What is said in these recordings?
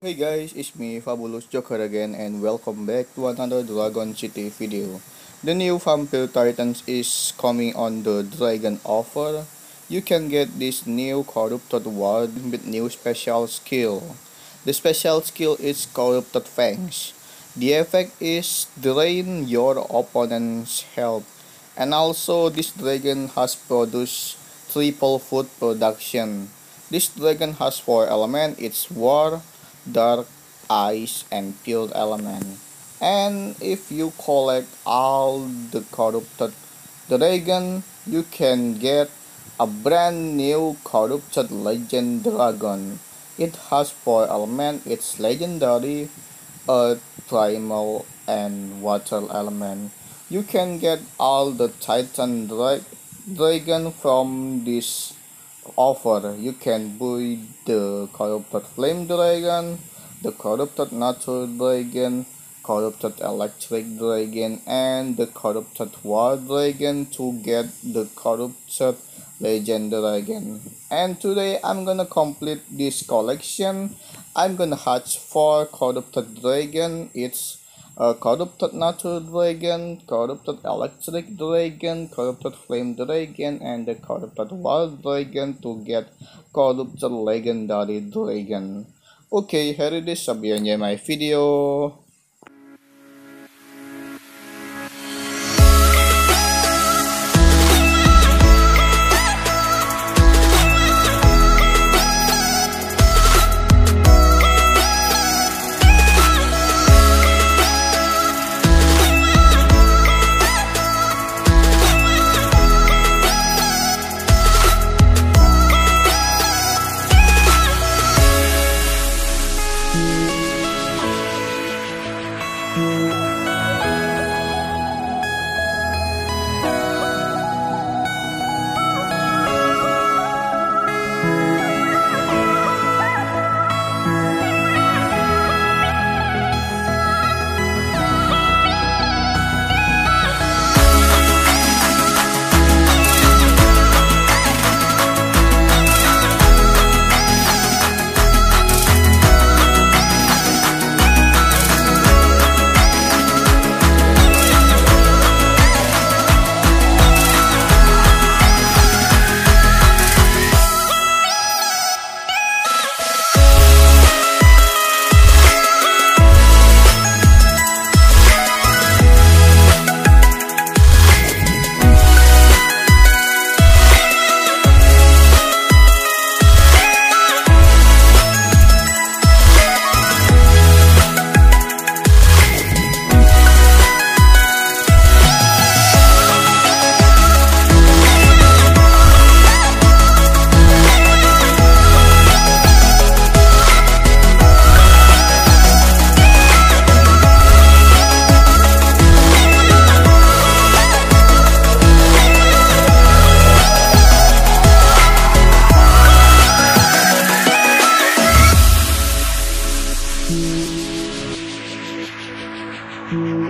Hey guys, it's me Fabulous Joker again and welcome back to another Dragon City video. The new Vampire Titans is coming on the Dragon offer. You can get this new Corrupted Ward with new special skill. The special skill is Corrupted Fangs. The effect is drain your opponent's health. And also this dragon has produced triple food production. This dragon has 4 elements, it's war, dark ice and pure element and if you collect all the corrupted dragon you can get a brand new corrupted legend dragon. It has four elements it's legendary earth primal and water element you can get all the titan dra dragon from this offer you can buy the corrupted flame dragon the corrupted natural dragon corrupted electric dragon and the corrupted war dragon to get the corrupted legend dragon. And today i'm gonna complete this collection. I'm gonna hatch four corrupted dragon. It's corrupted natural dragon, corrupted electric dragon, corrupted flame dragon, and the corrupted wild dragon to get corrupted legendary dragon. Okay, here it is. Sabihan niya my video. Thank you.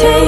take